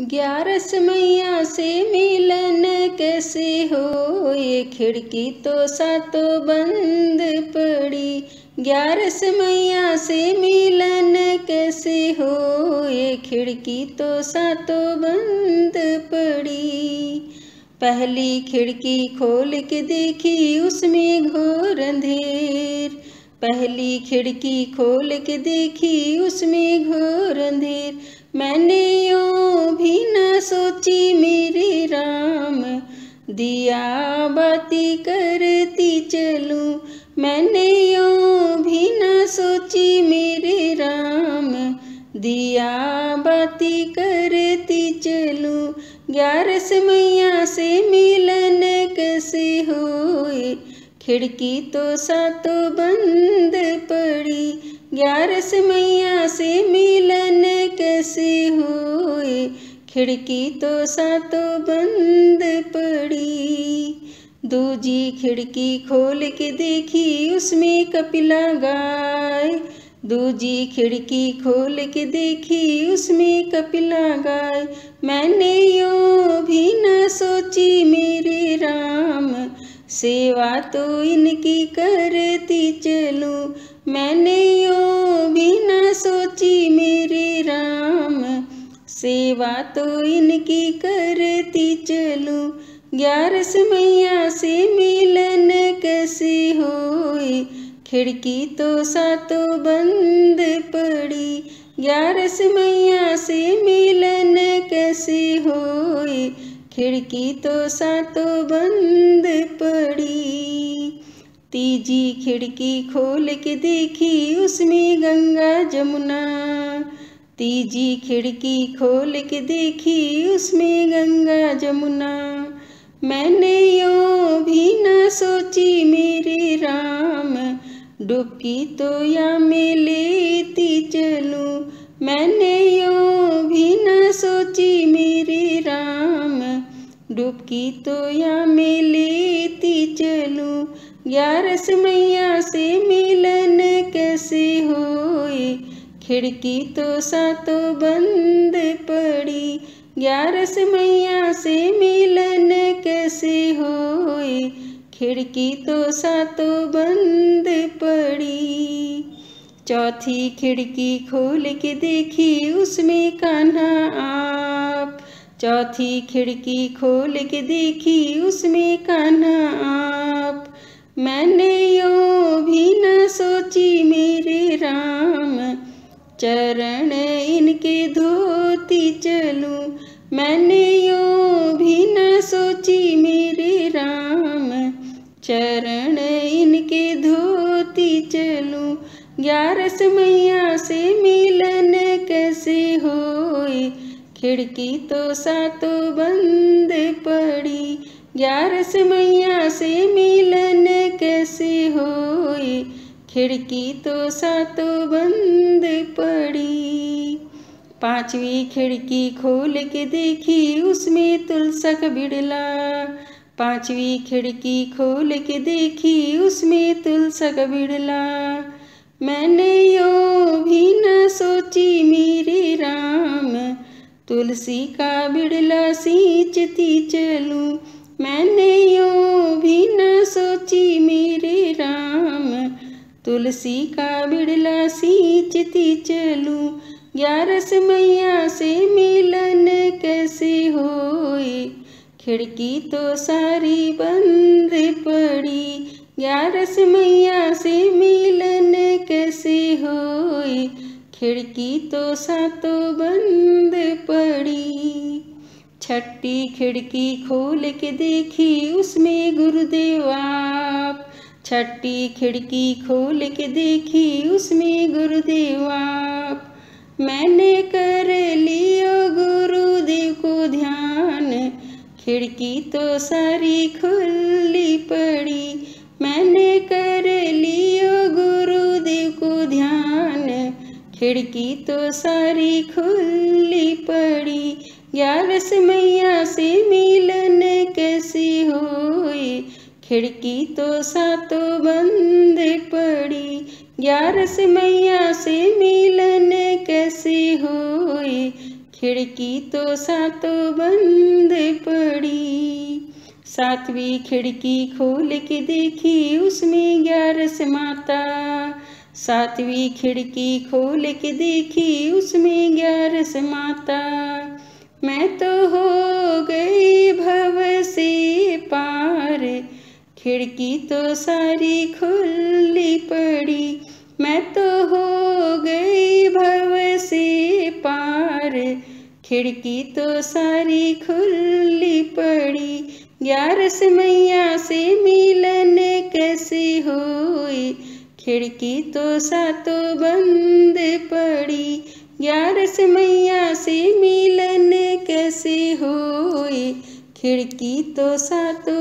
ग्यारस मैया से मिलन कैसे हो? ये खिड़की तो सातों बंद पड़ी। ग्यारस मैया से मिलन कैसे हो? ये खिड़की तो सातों बंद पड़ी। पहली खिड़की खोल के देखी, उसमें घोर अंधेर। पहली खिड़की खोल के देखी, उसमें घोर अंधेर। मैंने यूँ भी न सोची मेरे राम। दिया बाती करती चलूँ। मैंने यूँ भी न सोची मेरे राम। दिया बाती करती चलूँ। ग्यारस मैया से मिलन कैसे होए? खिड़की तो सातों बंद खिड़की तो सातों बंद पड़ी। दूजी खिड़की खोल के देखी, उसमें कपिला गाय। दूजी खिड़की खोल के देखी, उसमें कपिला गाय। मैंने यूँ भी न सोची मेरे राम। सेवा तो इनकी करती चलूँ। मैंने सेवा तो इनकी करती चलूँ। ग्यारस मैया से मिलन कैसे होए खिड़की तो सातों बंद पड़ी। ग्यारस मैया से मिलन कैसे होए खिड़की तो सातों बंद पड़ी। तीजी खिड़की खोल के देखी, उसमें गंगा जमुना। तीजी खिड़की खोल के देखी उसमें गंगा जमुना। मैंने यो भी न सोची मेरे राम। डुबकी तो या मैं लेती चलूँ। मैंने यो भी न सोची मेरे राम। डुबकी तो या मैं लेती चलूँ। ग्यारस मैया से मिलन खिड़की तो सातों बंद पड़ी। ग्यारस मैया से मिलन कैसे होए खिड़की तो सातों बंद पड़ी। चौथी खिड़की खोल के देखी, उसमें कान्हा आप। चौथी खिड़की खोल के देखी, उसमें कान्हा आप। मैंने यूँ भी न सोची मेरे राम। चरण इनके धोती चलूँ। मैंने यूँ भी न सोची मेरे राम। चरण इनके धोती चलूँ। ग्यारस मैया से मिलन कैसे होए? खिड़की तो सातों बंद पड़ी। ग्यारस मैया से मिलन खिड़की तो सातों बंद पड़ी। पांचवी खिड़की खोल के देखी, उसमें तुलसक बिड़ला। पांचवी खिड़की खोल के देखी, उसमें तुलसक बिड़ला। मैंने यो भी न सोची, मेरे राम। तुलसी का बिड़ला सींचती चलूँ। मैंने यो भी न सोची तुलसी का बिड़ला सींचती चलूँ ग्यारस मैया से मिलन कैसे होए खिड़की तो सारी बंद पड़ी। ग्यारस मैया से मिलन कैसे होए खिड़की तो सातों बंद पड़ी। छठी खिड़की खोल के देखी, उसमें गुरुदेव आप। छठी खिड़की खोल के देखी उसमें गुरुदेव आप। मैंने कर लियो गुरुदेव को ध्यान। खिड़की तो सारी खुली पड़ी। मैंने कर लियो गुरुदेव को ध्यान। खिड़की तो सारी खुली पड़ी। ग्यारस मैया से मिलन कैसी होए खिड़की तो सातों बंद पड़ी। ग्यारस मैया से मिलन कैसे होए खिड़की तो सातों बंद पड़ी। सातवीं खिड़की खोल के देखी उसमें ग्यारस माता। सातवीं खिड़की खोल के देखी उसमें ग्यारस माता। मैं तो हो गई भव से पार। खिड़की तो सारी खुली पड़ी। मैं तो हो गई भव से पार। खिड़की तो सारी खुली पड़ी। ग्यारस मैया से मिलन कैसे हुई? खिड़की तो सातों बंद पड़ी। ग्यारस मैया से मिलन कैसे हुई? खिड़की तो सातों